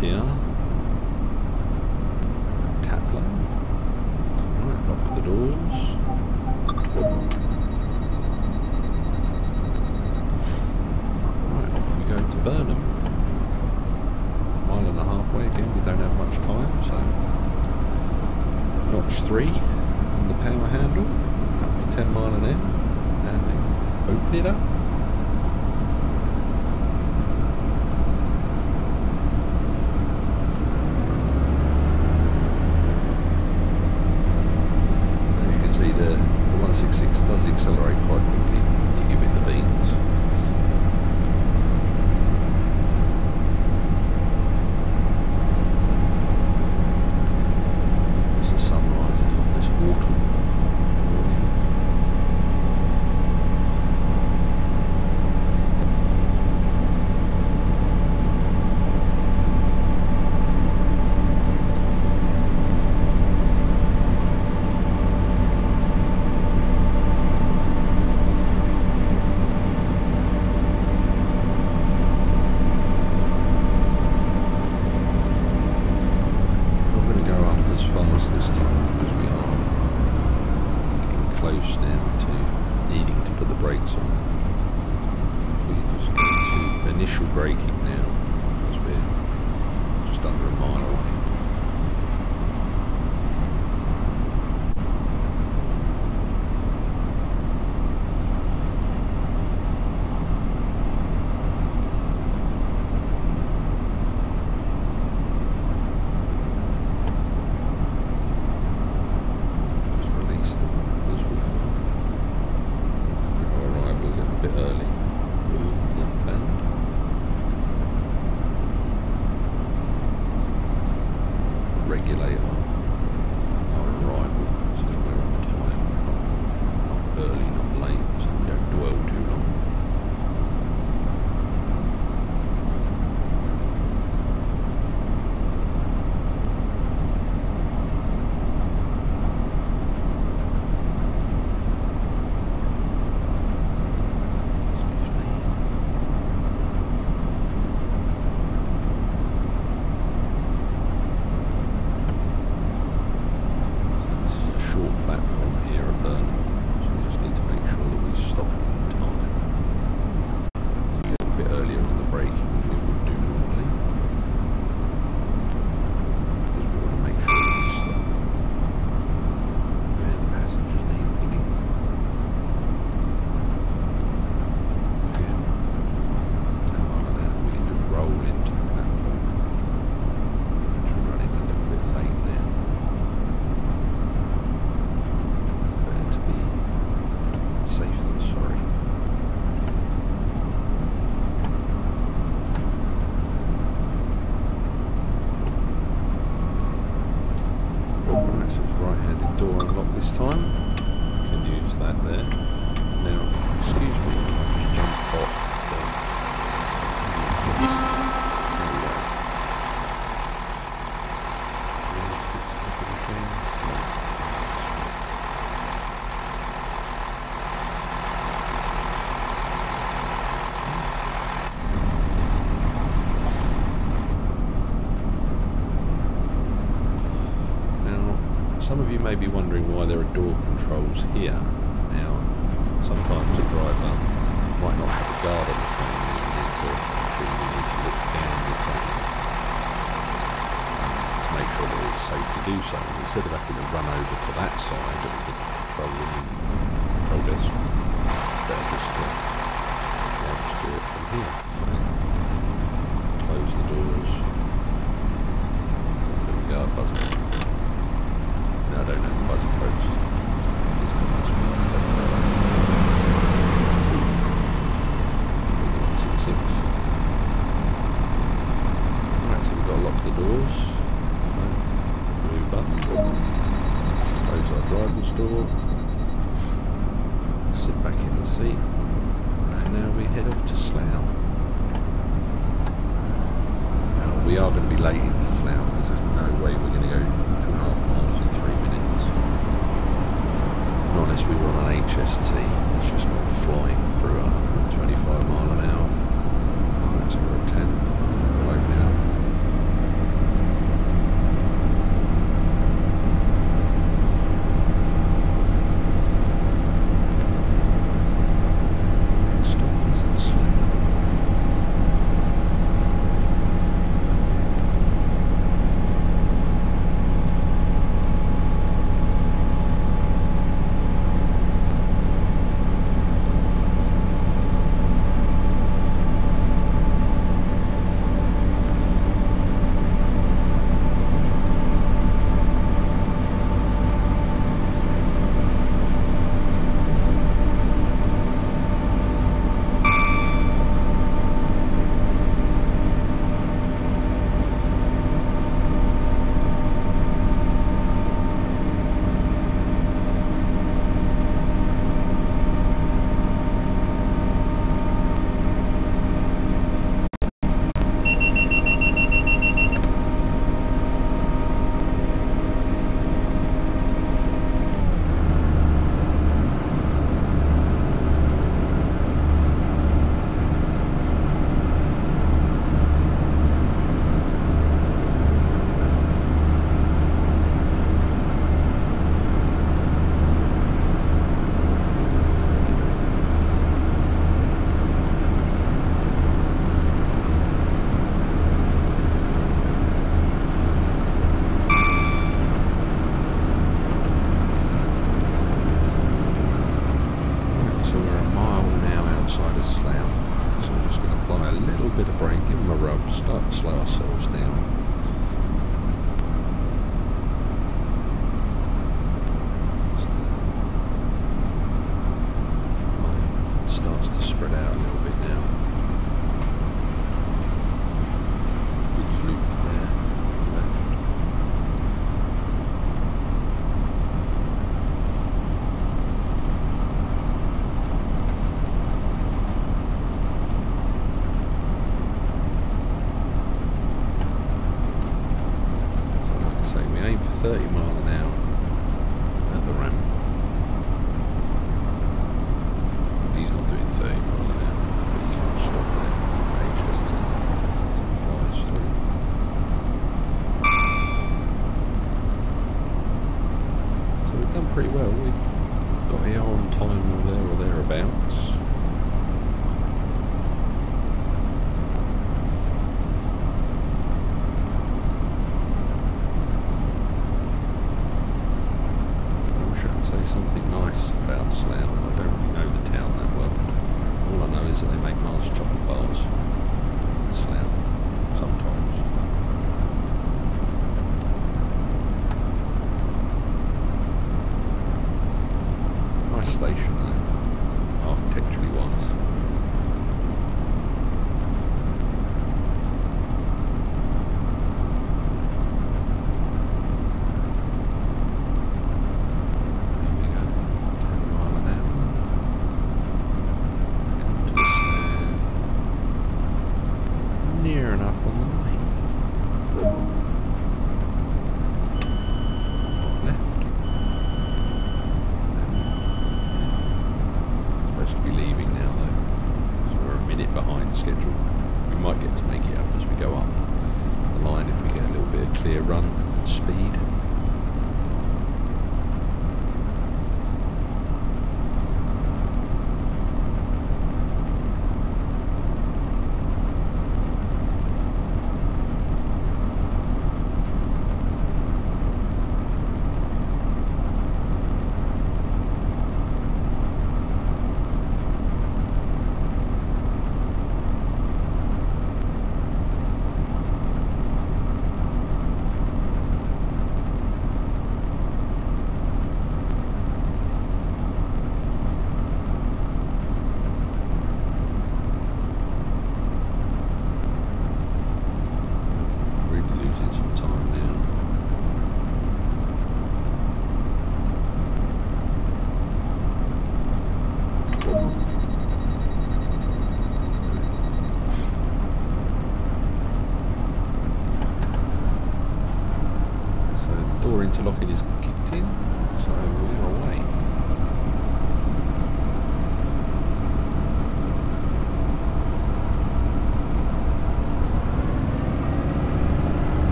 A: here. Tap line. Right, lock the doors. Right, off we go to Burnham. A mile and a half way again, we don't have much time, so notch 3 on the power handle, up to 10 mile an hour, and open it up. Door controls here.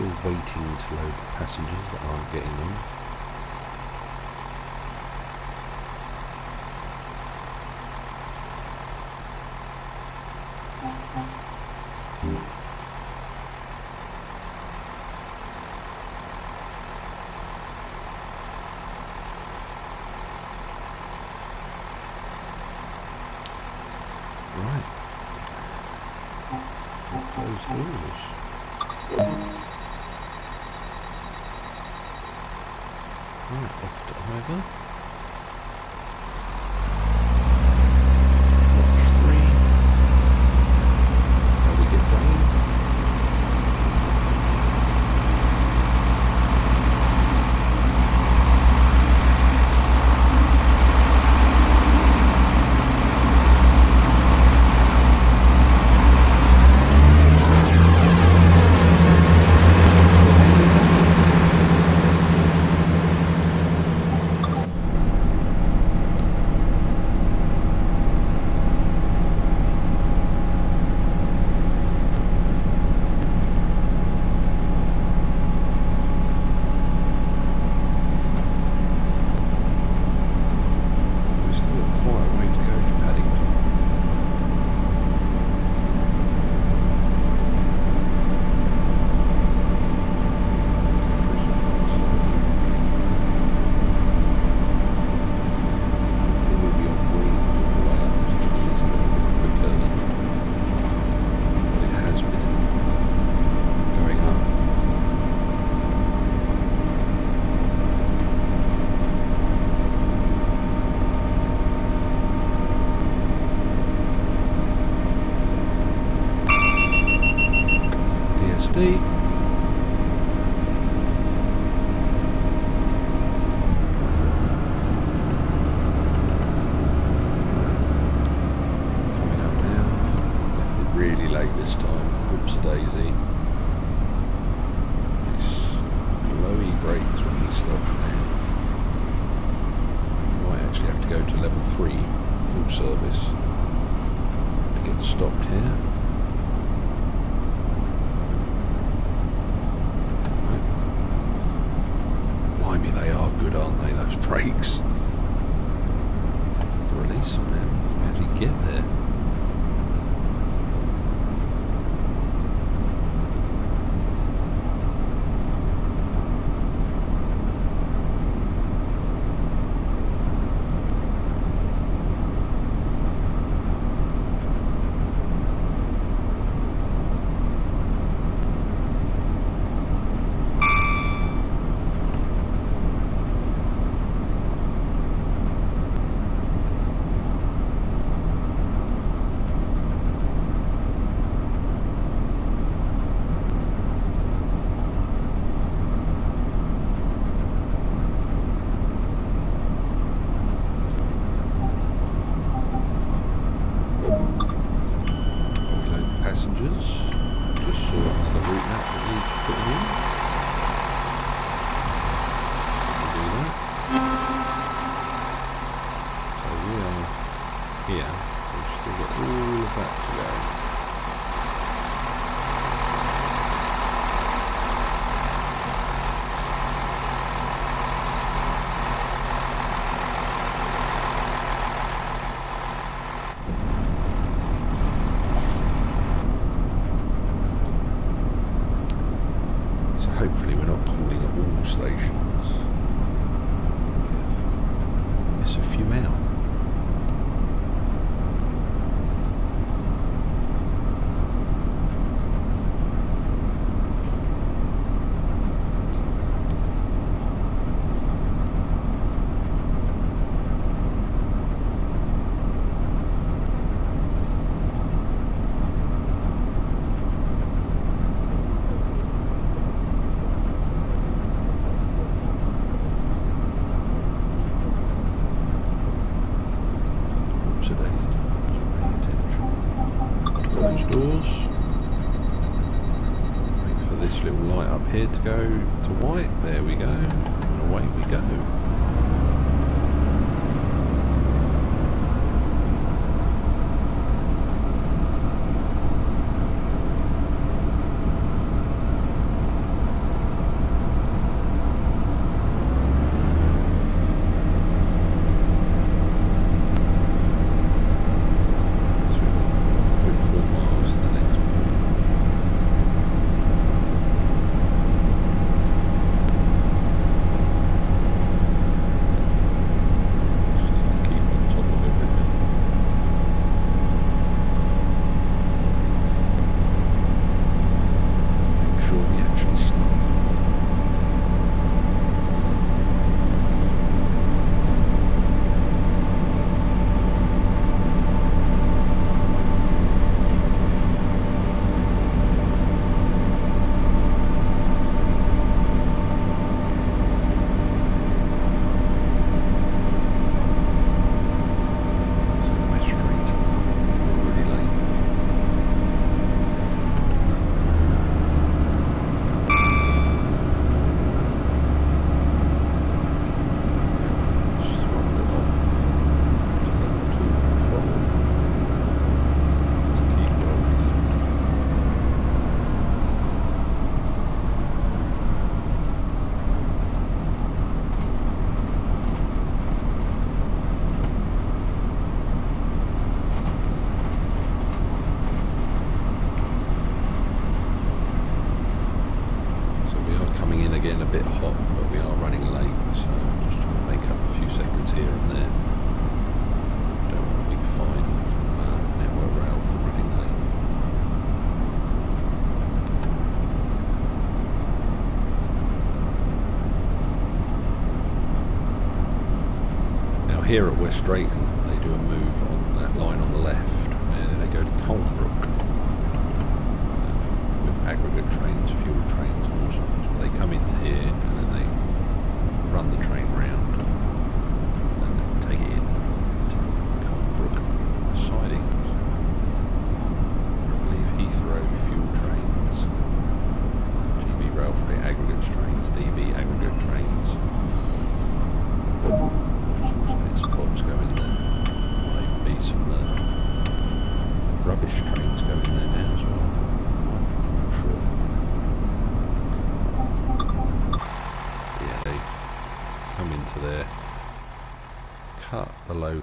A: still waiting to load the passengers that aren't getting on. Now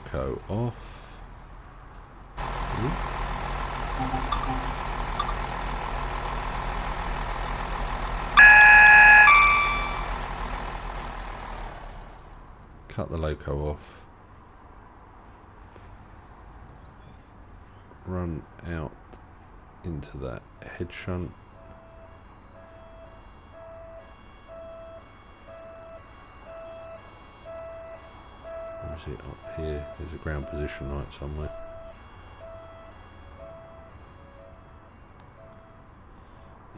A: Echo off. Cut the loco off. Run out into that head shunt. It up here? There's a ground position light somewhere.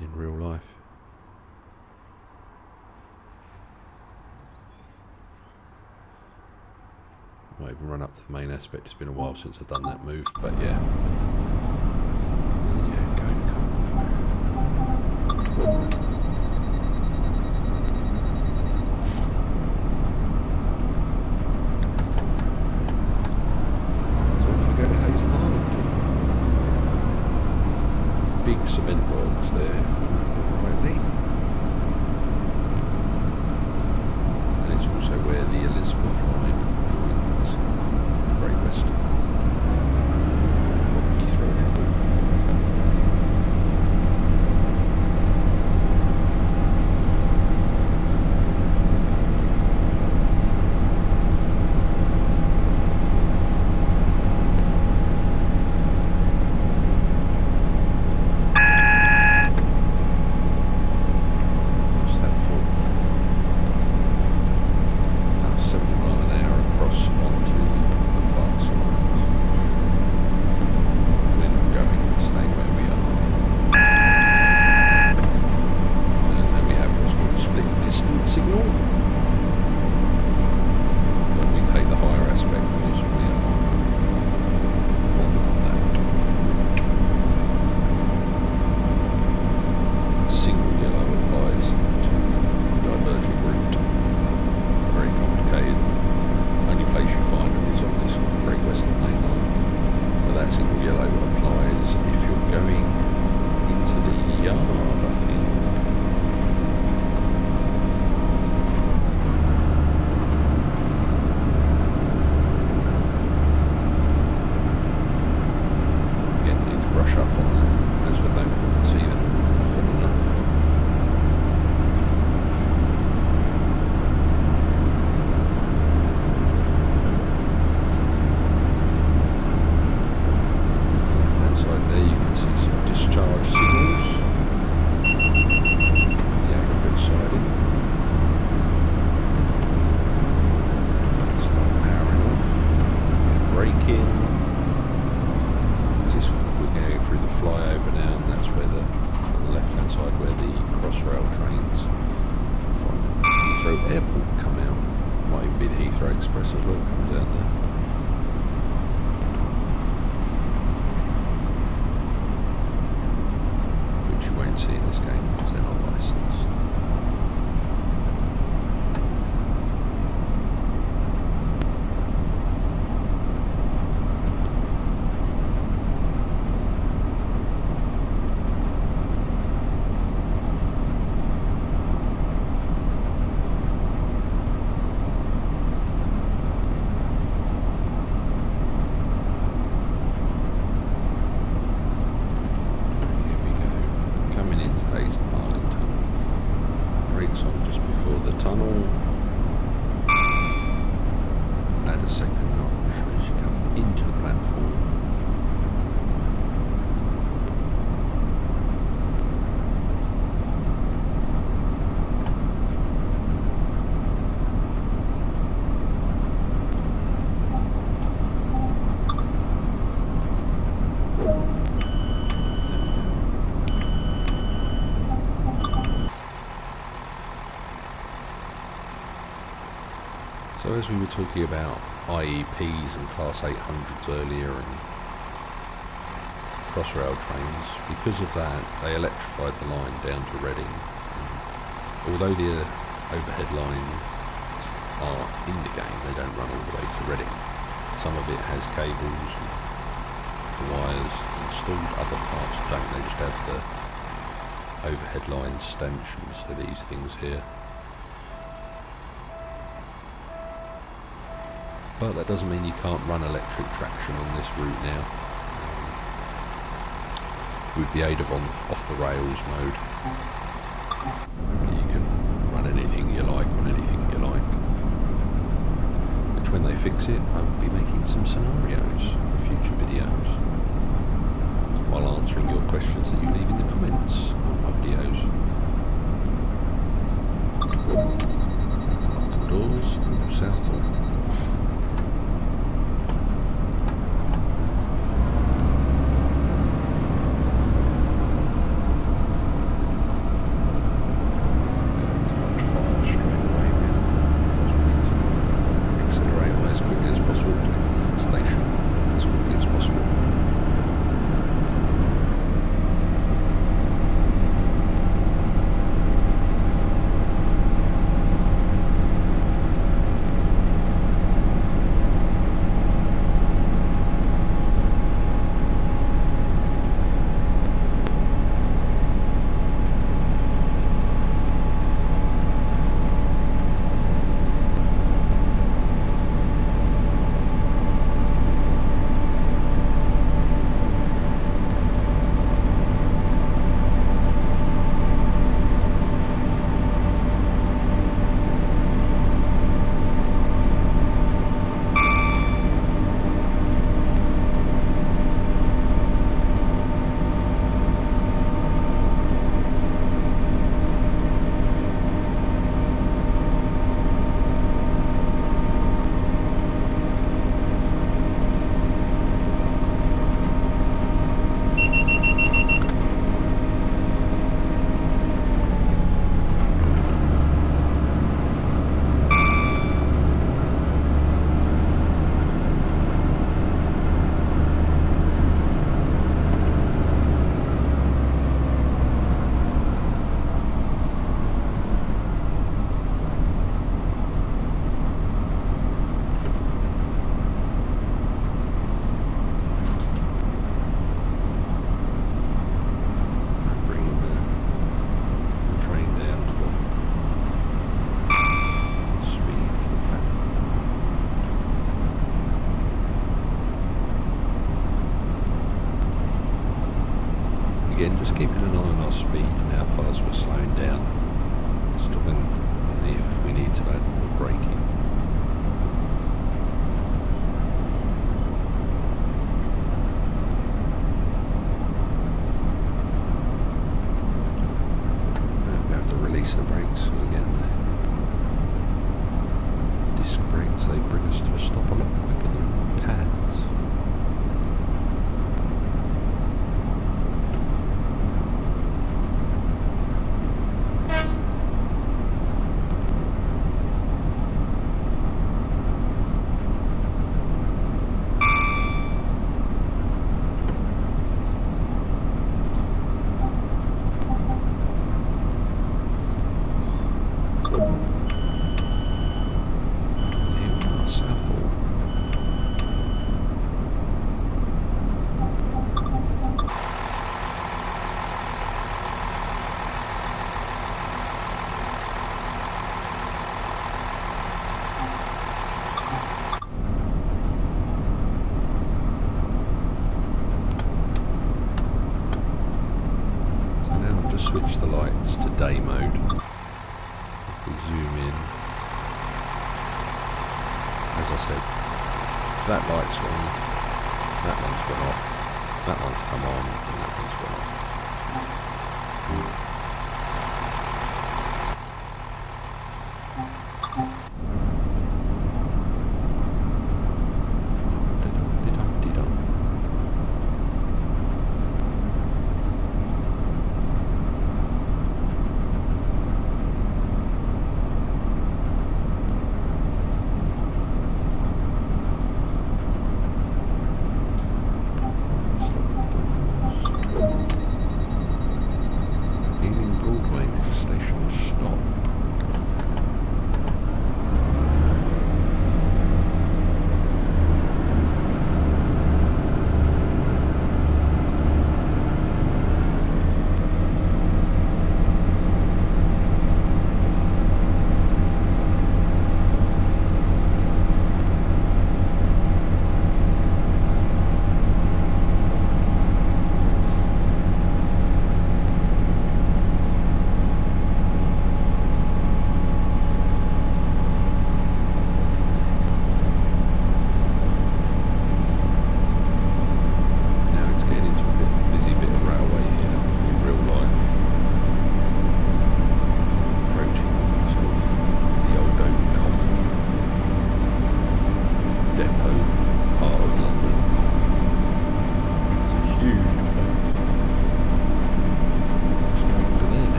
A: In real life. Might even run up to the main aspect. It's been a while since I've done that move, but yeah. as we were talking about IEPs and Class 800s earlier and Crossrail trains, because of that, they electrified the line down to Reading. And although the uh, overhead lines are in the game, they don't run all the way to Reading. Some of it has cables and the wires installed, other parts don't, they just have the overhead line stanchions, so these things here. But that doesn't mean you can't run electric traction on this route now. Um, with the aid of on off the rails mode you can run anything you like on anything you like. Which when they fix it I will be making some scenarios for future videos while answering your questions that you leave in the comments on my videos. Up the doors Southall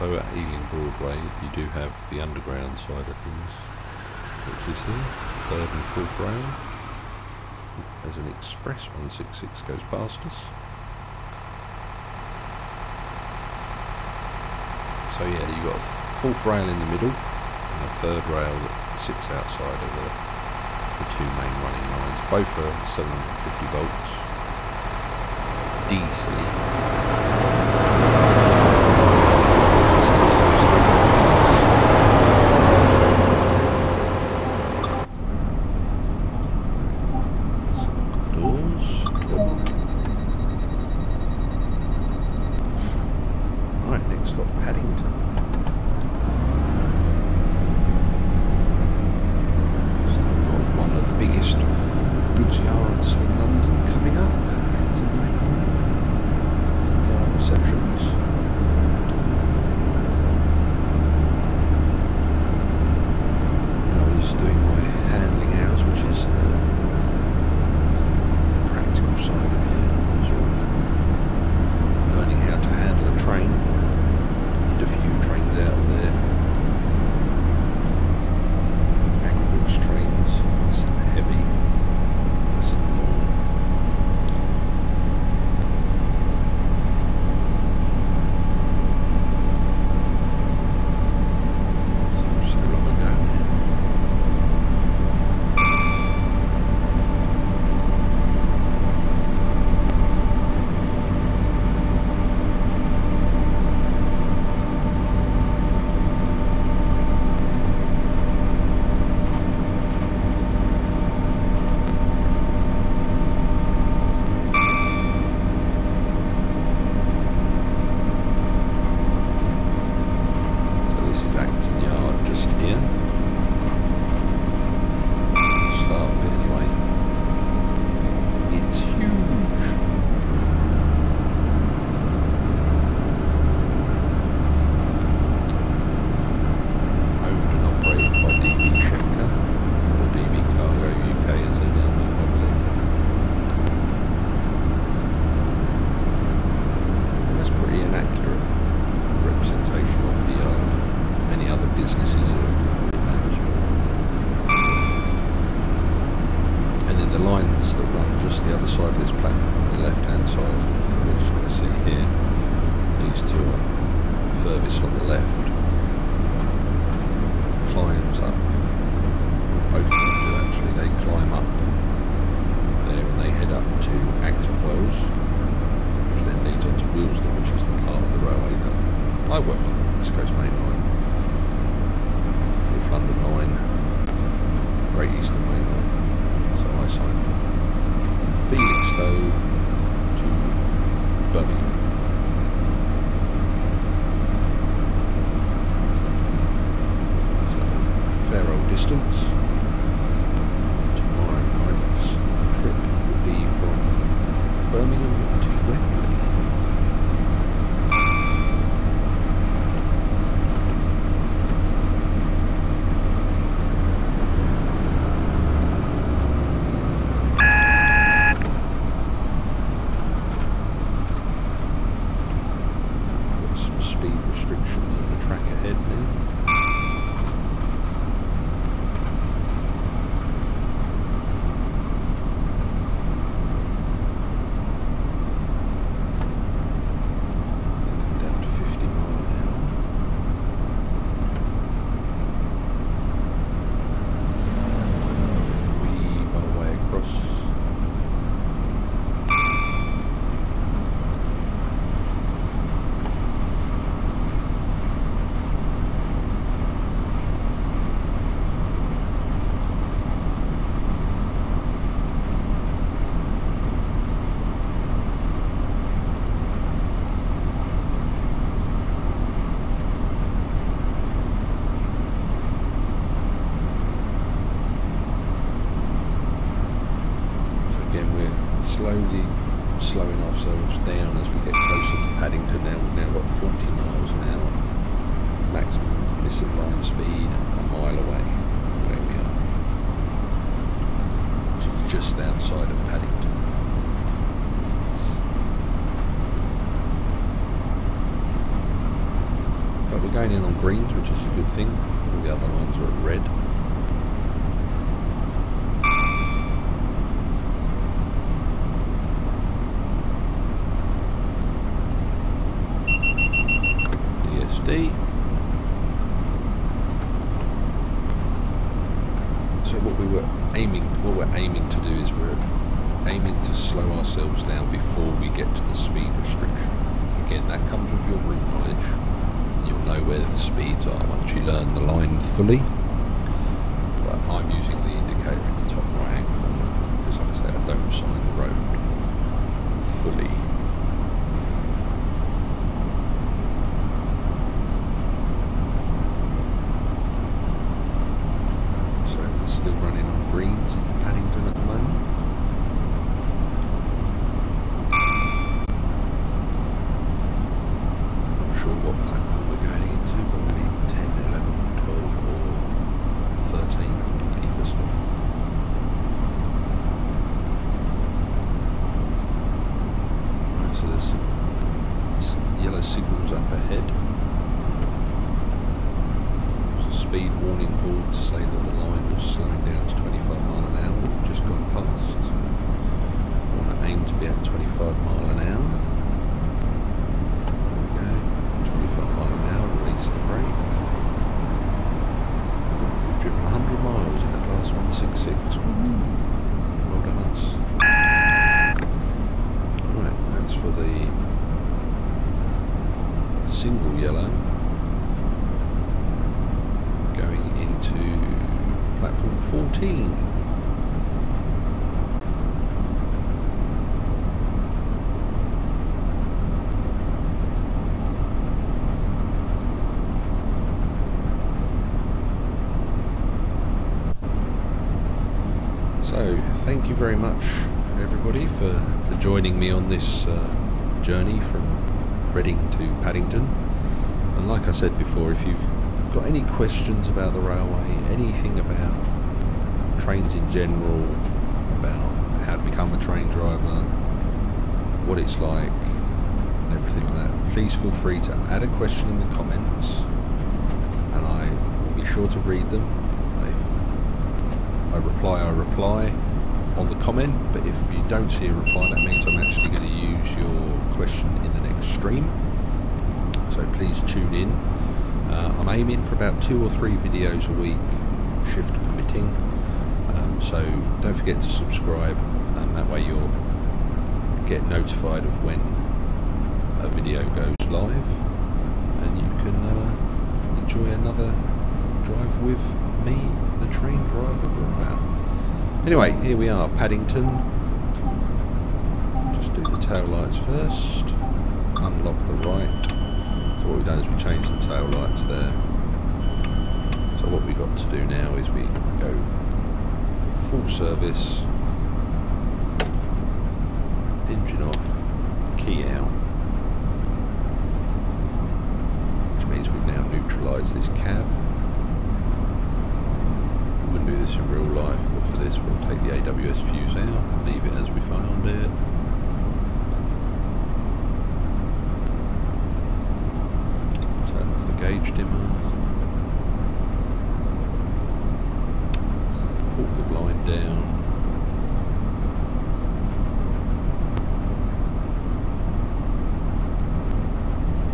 A: also at Ealing Broadway you do have the underground side of things which is here, third and fourth rail as an express 166 goes past us. So yeah you've got a fourth rail in the middle and a third rail that sits outside of the, the two main running lines. Both are 750 volts. DC 14. So, thank you very much, everybody, for, for joining me on this uh, journey from Reading to Paddington. And like I said before, if you've got any questions about the railway, anything about trains in general, about how to become a train driver, what it's like, and everything like that, please feel free to add a question in the comments, and I will be sure to read them. If I reply, I reply on the comment, but if you don't see a reply, that means I'm actually going to use your question in the next stream. So please tune in. Uh, I'm aiming for about two or three videos a week, shift permitting. So don't forget to subscribe, and that way you'll get notified of when a video goes live, and you can uh, enjoy another drive with me, the train driver Bryer. Anyway, here we are, Paddington. Just do the tail lights first. Unlock the right. So what we've done is we changed the tail lights there. So what we've got to do now is we go full service, engine off, key out. Which means we've now neutralised this cab. We wouldn't do this in real life, but for this we'll take the AWS fuse out, leave it as we found it. Turn off the gauge dimmer. Pull the blind down.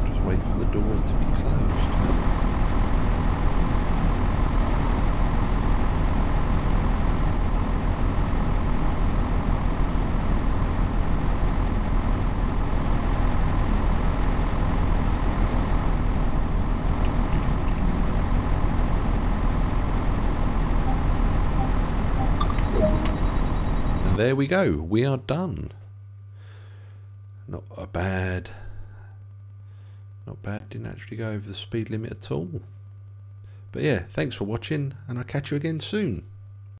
A: Just wait for the door to be closed. And there we go. We are done. Not a bad. Not bad. Didn't actually go over the speed limit at all. But yeah, thanks for watching, and I'll catch you again soon.